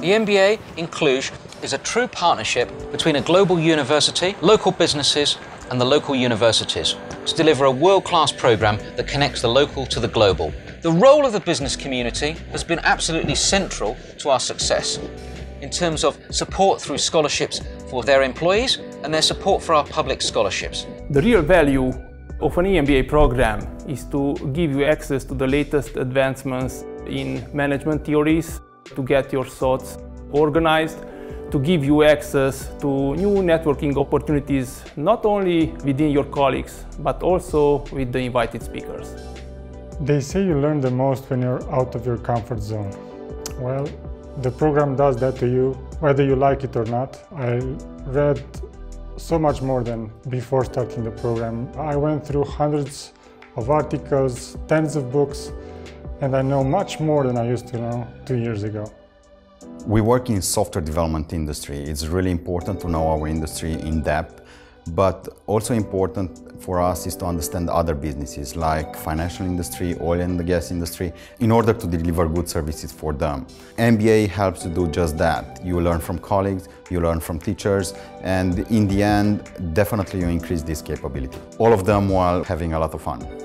The MBA in Cluj is a true partnership between a global university, local businesses, and the local universities to deliver a world class program that connects the local to the global. The role of the business community has been absolutely central to our success in terms of support through scholarships for their employees and their support for our public scholarships. The real value of an EMBA program is to give you access to the latest advancements in management theories, to get your thoughts organized, to give you access to new networking opportunities, not only within your colleagues, but also with the invited speakers. They say you learn the most when you're out of your comfort zone. Well, the program does that to you, whether you like it or not. I read so much more than before starting the program. I went through hundreds of articles, tens of books, and I know much more than I used to know two years ago. We work in software development industry. It's really important to know our industry in depth, but also important for us is to understand other businesses like financial industry, oil and gas industry, in order to deliver good services for them. MBA helps to do just that. You learn from colleagues, you learn from teachers, and in the end, definitely you increase this capability. All of them while having a lot of fun.